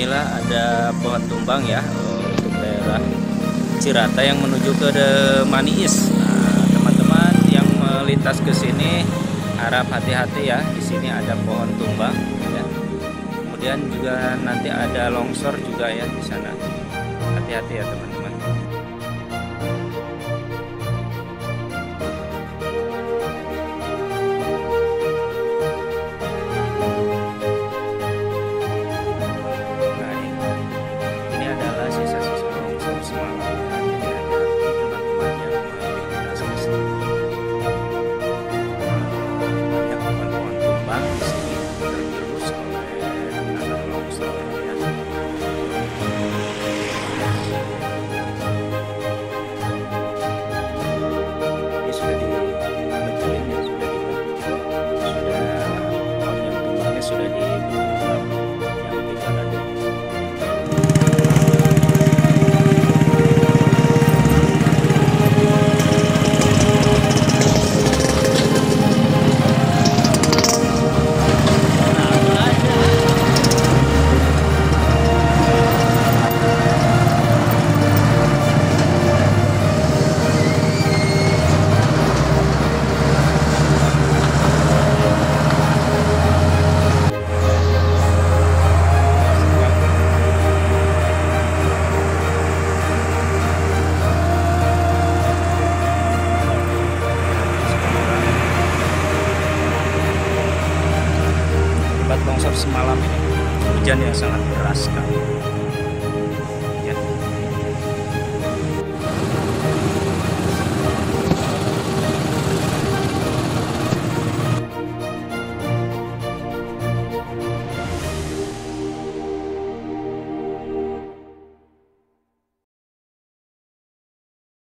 inilah ada pohon tumbang ya untuk daerah Cirata yang menuju ke Maniis. Nah, teman-teman yang melintas ke sini harap hati-hati ya. Di sini ada pohon tumbang ya. Kemudian juga nanti ada longsor juga ya di sana. Hati-hati ya teman-teman. Semalam ini hujan yang sangat deras sekali.